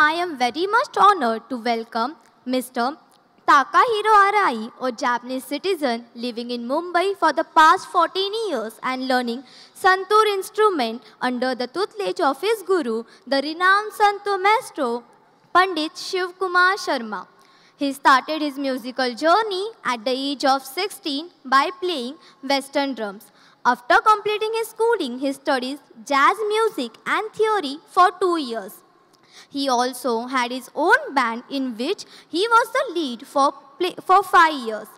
I am very much honored to welcome Mr. Takahiro Arai, a Japanese citizen living in Mumbai for the past 14 years and learning Santur instrument under the tutelage of his guru, the renowned Santur maestro Pandit Shiv Kumar Sharma. He started his musical journey at the age of 16 by playing Western drums. After completing his schooling, he studied jazz music and theory for two years. He also had his own band in which he was the lead for, play, for five years.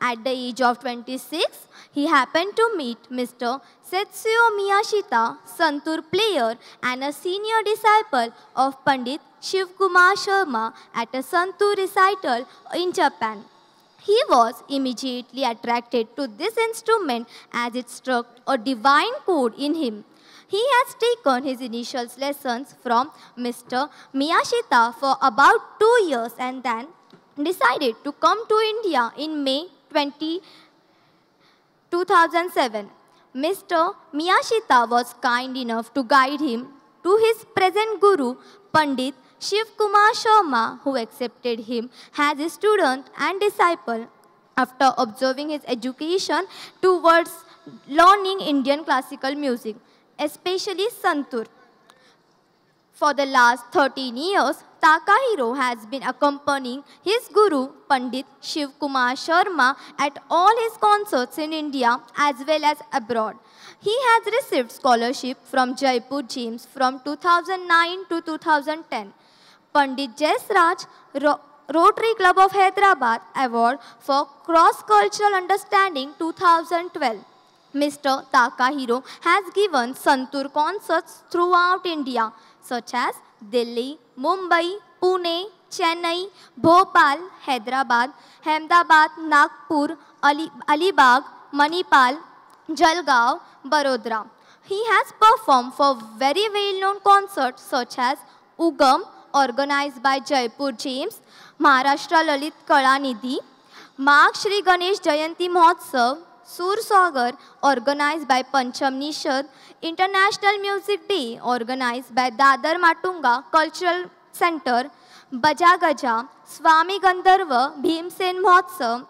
At the age of 26, he happened to meet Mr. Setsuo Miyashita, Santur player and a senior disciple of Pandit Shiv Kumar Sharma at a Santur recital in Japan. He was immediately attracted to this instrument as it struck a divine chord in him. He has taken his initial lessons from Mr. Miyashita for about two years and then decided to come to India in May 20, 2007. Mr. Miyashita was kind enough to guide him to his present guru, Pandit Shiv Kumar Sharma, who accepted him as his student and disciple after observing his education towards learning Indian classical music especially Santur. For the last 13 years, Takahiro has been accompanying his guru Pandit Shiv Kumar Sharma at all his concerts in India as well as abroad. He has received scholarship from Jaipur Gems from 2009 to 2010. Pandit Jasraj Ro Rotary Club of Hyderabad Award for Cross Cultural Understanding 2012. Mr. Takahiro has given Santur concerts throughout India, such as Delhi, Mumbai, Pune, Chennai, Bhopal, Hyderabad, Ahmedabad, Nagpur, Ali, Alibag, Manipal, Jalgaon, Barodra. He has performed for very well-known concerts such as Ugam, organized by Jaipur James, Maharashtra Lalit Kala Nidhi, Mark Shri Ganesh Jayanti Mahotsav, Sur Sagar, organized by Pancham Nishad, International Music Day, organized by Dadar Matunga Cultural Center, Bajagaja, Swami Gandharva, Bhimsen Mahotsav,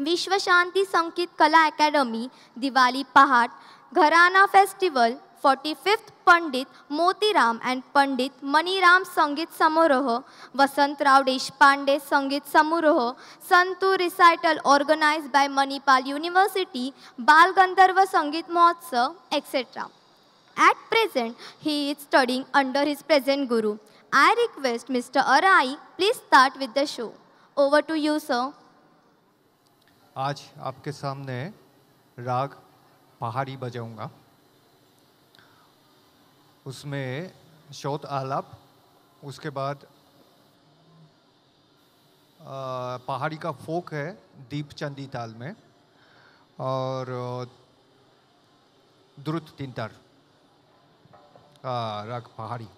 Vishwa Shanti Sankit Kala Academy, Diwali Pahat, Gharana Festival, 45th Pandit Motiram and Pandit Maniram Sangeet Samaroh, Vasantrao Deshpande Sangeet Samaroh, Santu recital organized by Manipal University, Bal Gandharva Sangeet Mahotsav, etc. At present, he is studying under his present guru. I request Mr. Arai, please start with the show. Over to you, sir. आज आपके सामने राग पहाड़ी बजाऊँगा उसमें शोत आलाप, उसके बाद पहाड़ी का फोक है दीप चंदी ताल में, और, द्रुत तिंतर राग पहाड़ी।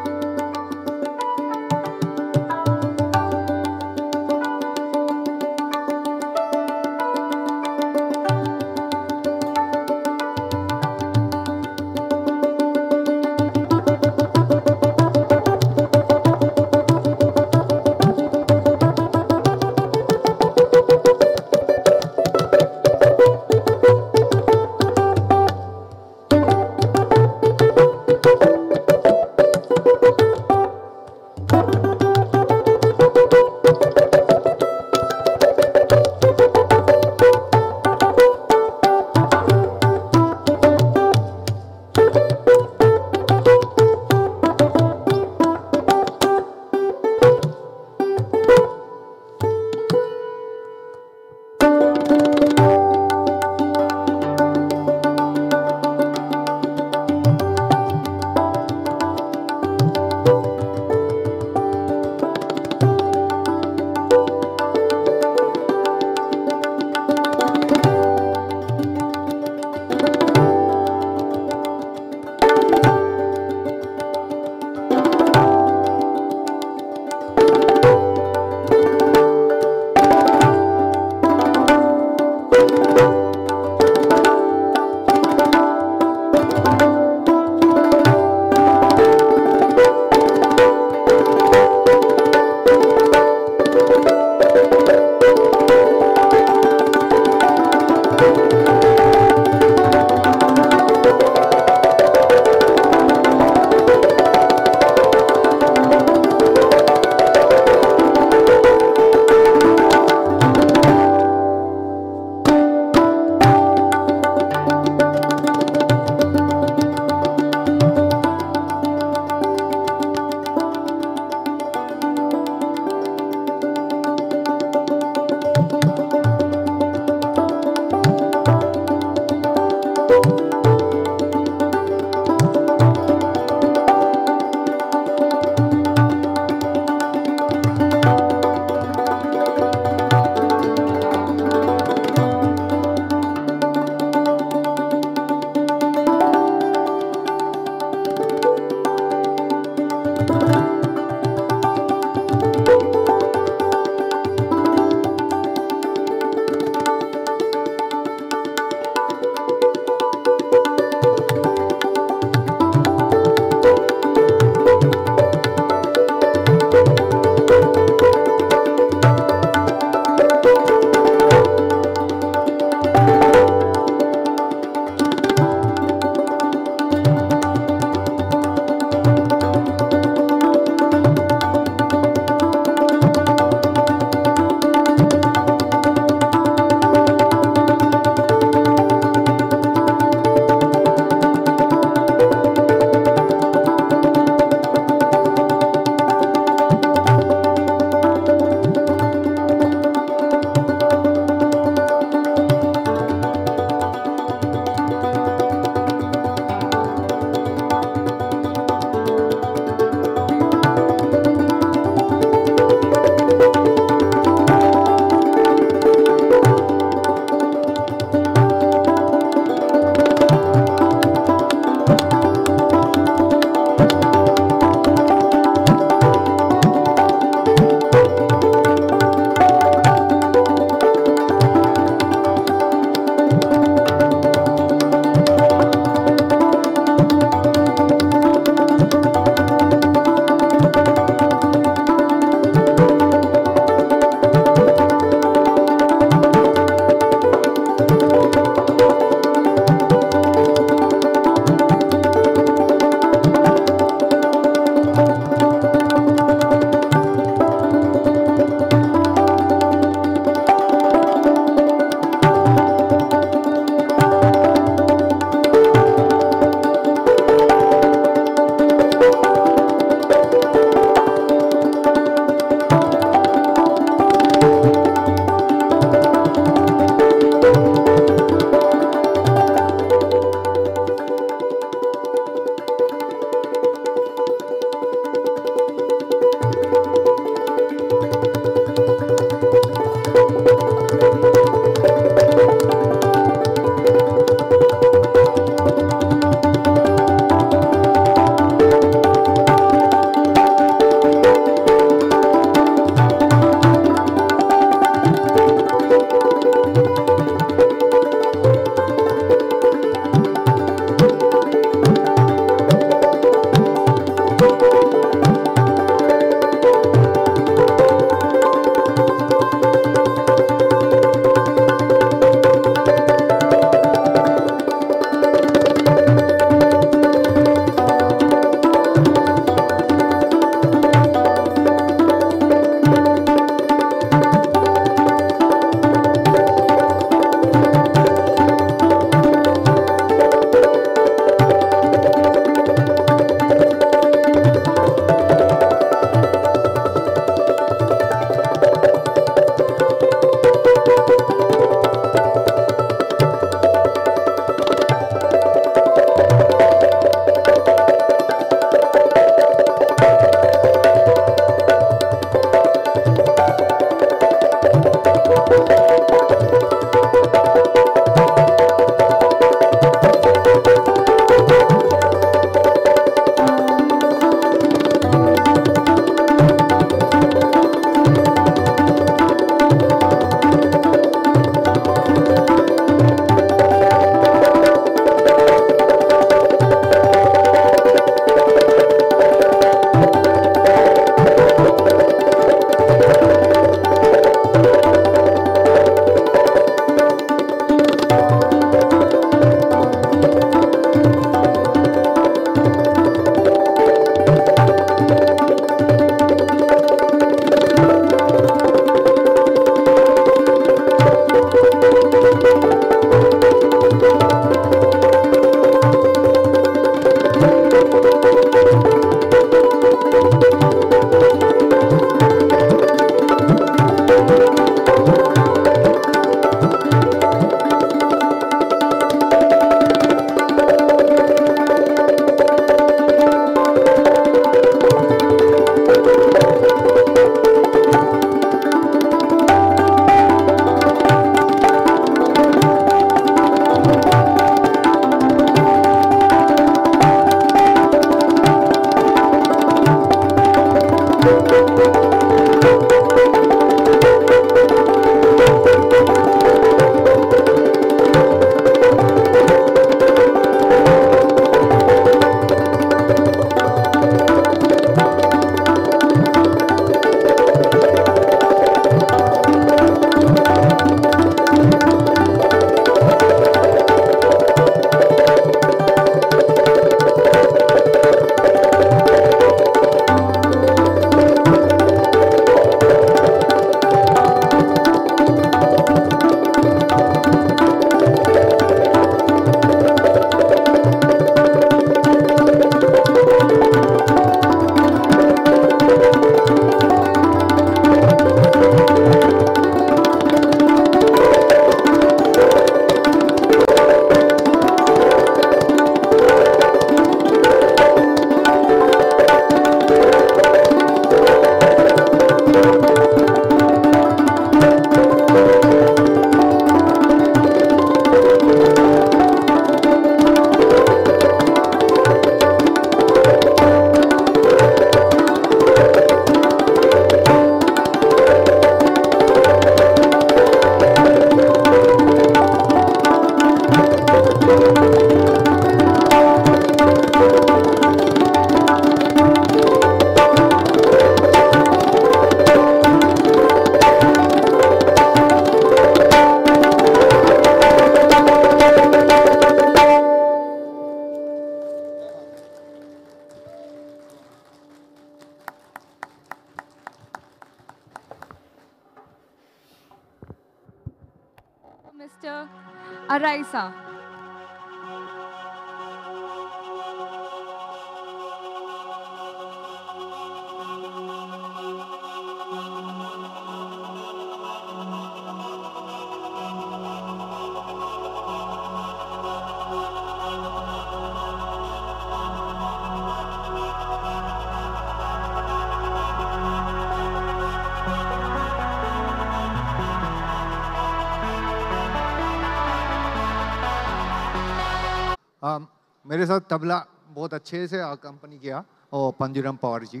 मेरे साथ तबला बहुत अच्छे से कंपनी किया और पंजूरम पवार जी।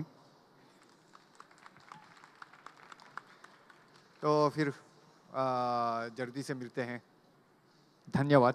तो फिर जल्दी से मिलते हैं। धन्यवाद।